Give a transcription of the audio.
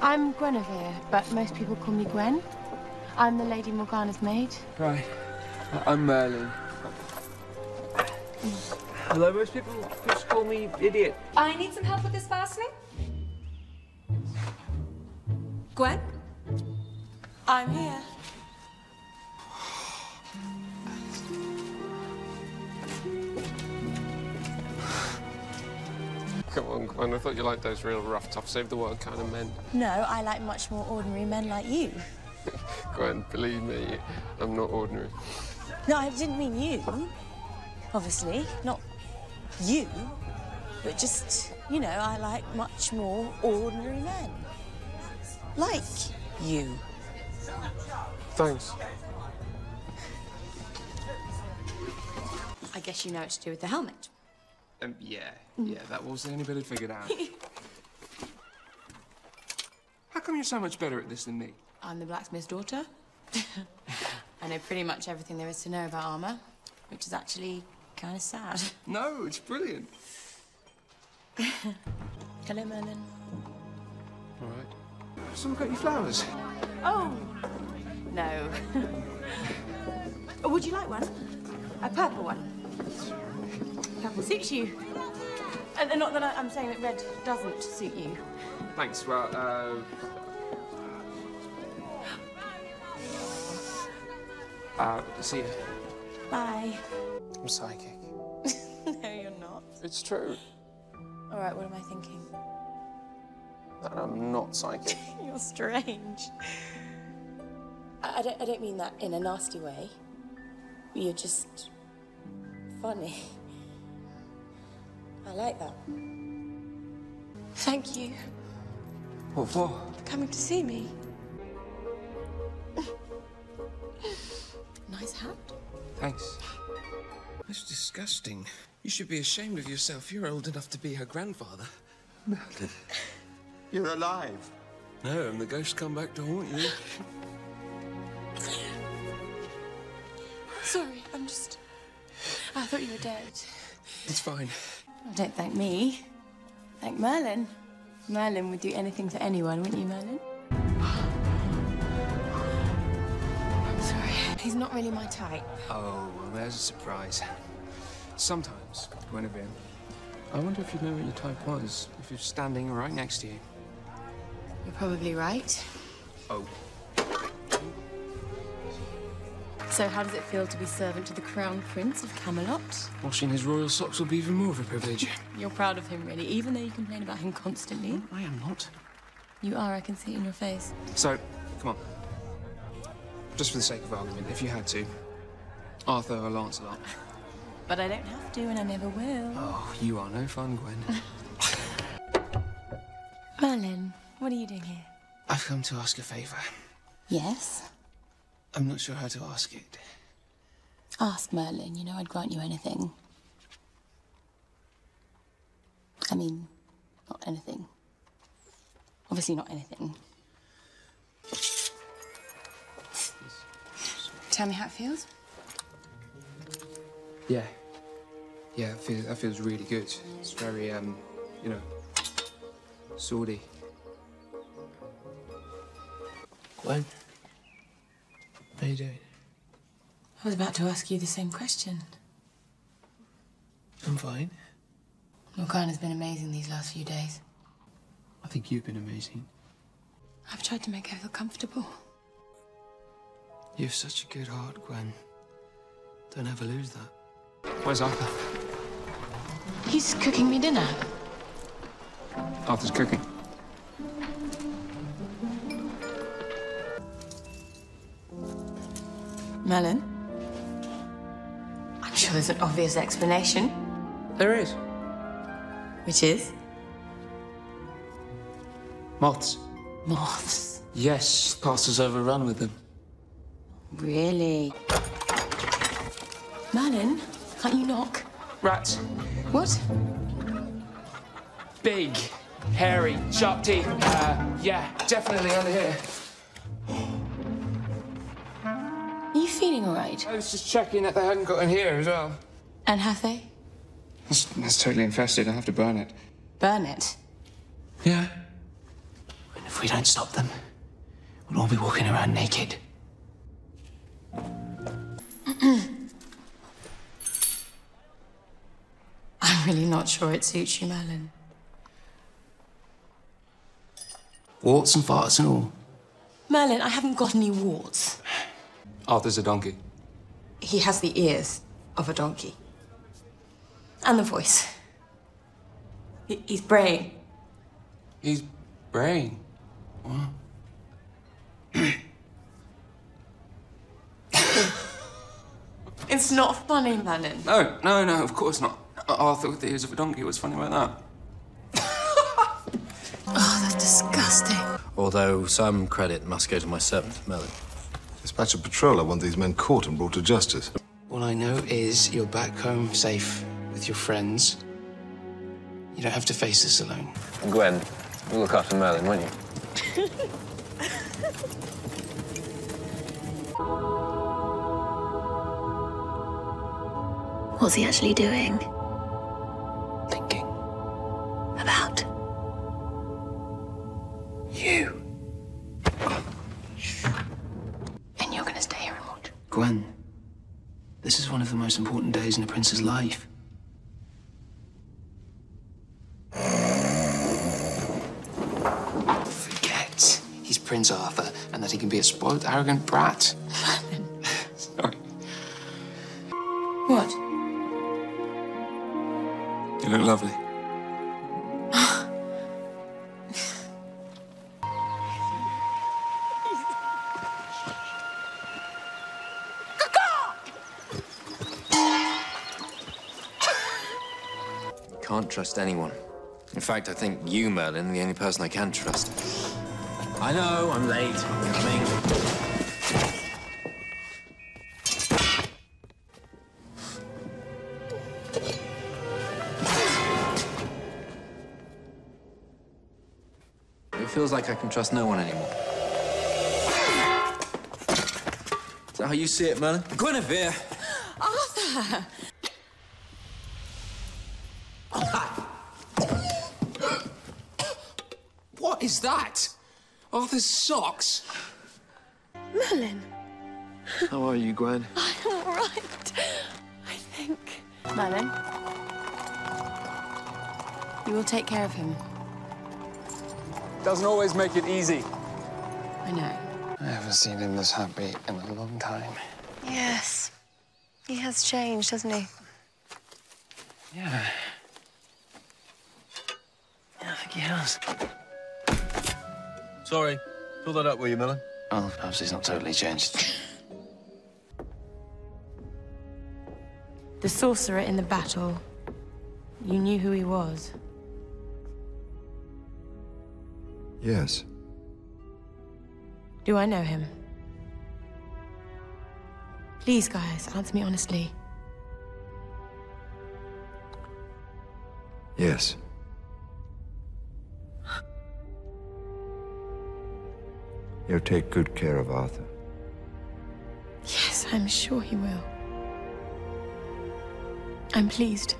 I'm Guinevere, but most people call me Gwen. I'm the Lady Morgana's maid. Right. I'm Merlin. Hello, most people just call me idiot. I need some help with this fastening. Gwen? I'm here. Come on, Gwen. I thought you liked those real rough, tough, save the world kind of men. No, I like much more ordinary men like you. Gwen, believe me, I'm not ordinary. No, I didn't mean you. Obviously, not you. But just, you know, I like much more ordinary men. Like you. Thanks. I guess you know it's to do with the helmet. Um, yeah, yeah, that was the only bit I'd figured out. How come you're so much better at this than me? I'm the blacksmith's daughter. I know pretty much everything there is to know about armor, which is actually kind of sad. No, it's brilliant. Hello, Merlin. All right. Someone got you flowers. Oh, no. Oh, Would you like one? A purple one? Purple suits you. And and not that I, I'm saying that red doesn't suit you. Thanks. Well, uh. Uh, see ya. Bye. I'm psychic. no, you're not. It's true All right, what am I thinking? that I'm not psychic. You're strange. I, I don't, I don't mean that in a nasty way. You're just funny. I like that. Thank you What for? for coming to see me. nice hat. Thanks. That's disgusting. You should be ashamed of yourself. You're old enough to be her grandfather. You're alive. No, and the ghosts come back to haunt you. Sorry, I'm just. I thought you were dead. It's fine. Oh, don't thank me. Thank Merlin. Merlin would do anything for anyone, wouldn't you, Merlin? I'm sorry. He's not really my type. Oh, well, there's a surprise. Sometimes, Guinevere, I wonder if you'd know what your type was if he was standing right next to you. You're probably right. Oh. So, how does it feel to be servant to the Crown Prince of Camelot? Washing his royal socks will be even more of a privilege. You're proud of him, really, even though you complain about him constantly. I am not. You are, I can see it in your face. So, come on. Just for the sake of argument, if you had to, Arthur or Lancelot. But I don't have to, and I never will. Oh, you are no fun, Gwen. Merlin, what are you doing here? I've come to ask a favour. Yes. I'm not sure how to ask it. Ask Merlin. You know I'd grant you anything. I mean, not anything. Obviously, not anything. Tell me how it feels. Yeah. Yeah, that feels, that feels really good. It's very, um, you know, swordy. Gwen? How you doing? I was about to ask you the same question. I'm fine. Morgana's been amazing these last few days. I think you've been amazing. I've tried to make her feel comfortable. You've such a good heart, Gwen. Don't ever lose that. Where's Arthur? He's cooking me dinner. Arthur's cooking. Merlin? I'm sure there's an obvious explanation. There is. Which is? Moths. Moths. Yes, past us overrun with them. Really? Merlin, can't you knock? Rats. What? Big, hairy, sharp teeth. Uh, yeah, definitely under here. Are all right? I was just checking that they hadn't got in here as well. And have they? That's, that's totally infested. I'll have to burn it. Burn it. Yeah. And if we don't stop them, we'll all be walking around naked. I'm really not sure it suits you, Merlin. Warts and farts and all. Merlin, I haven't got any warts. Arthur's a donkey. He has the ears of a donkey. And the voice. He- He's braying. He's braying. It's not funny, Merlin. No, no, no, of course not. Arthur with the ears of a donkey. What's funny about that? Oh, that's disgusting. Although some credit must go to my servant, Merlin. Dispatch a patrol. I want these men caught and brought to justice. All I know is you're back home safe with your friends. You don't have to face this alone. Gwen, you'll look after Merlin, won't you? What's he actually doing? Gwen, this is one of the most important days in a prince's life. Forget he's Prince Arthur and that he can be a spoiled, arrogant brat. Sorry. What? You look lovely. Can't trust anyone. In fact, I think you, Merlin, are the only person I can trust. I know, I'm late. I'm coming. It feels like I can trust no one anymore. Is that how you see it, Merlin? Guinevere! Arthur! What is that? Oh, Arthur's socks? Merlin, How are you, Gwen? I'm all right. I think. Merlin, you will take care of him. Doesn't always make it easy. I know. I haven't seen him this happy in a long time. Yes. He has changed, hasn't he? Yeah. Yeah, I think he has. Sorry. Fill that up, will you, Merlin? Well, oh, perhaps he's not totally changed. The sorcerer in the battle. You knew who he was. Yes. Do I know him? Please, guys, answer me honestly. Yes. He'll take good care of Arthur. Yes, I'm sure he will. I'm pleased.